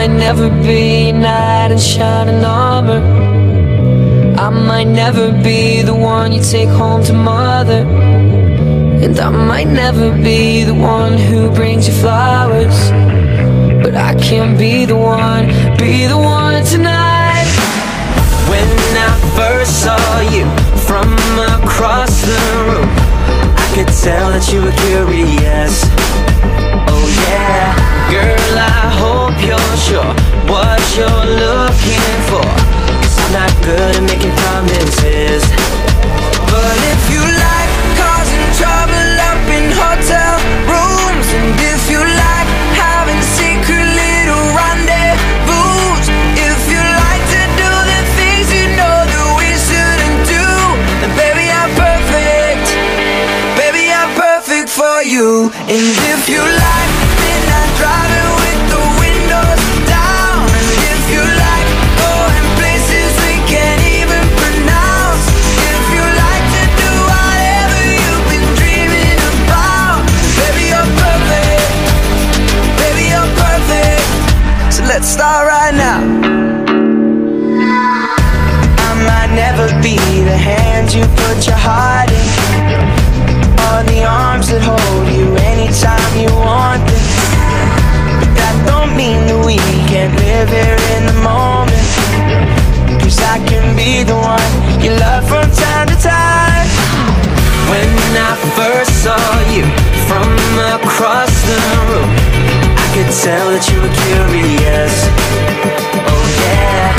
might never be a knight in shining armor. I might never be the one you take home to mother. And I might never be the one who brings you flowers. But I can be the one, be the one tonight. When I first saw you from across the room, I could tell that you were curious. You. And if you across the room. I could tell that you were curious. Oh yeah,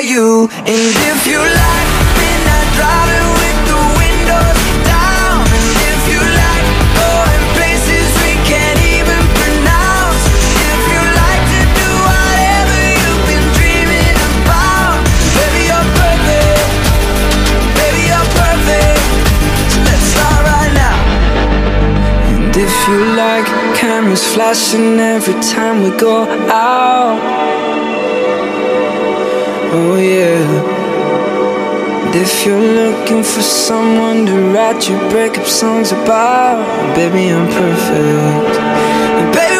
you. And if you like midnight driving with the windows down, and if you like going places we can't even pronounce, if you like to do whatever you've been dreaming about, baby, you're perfect. Baby, you're perfect. So let's start right now. And if you like cameras flashing every time we go out. Oh yeah. And if you're looking for someone to write your breakup songs about, baby, I'm perfect. And baby,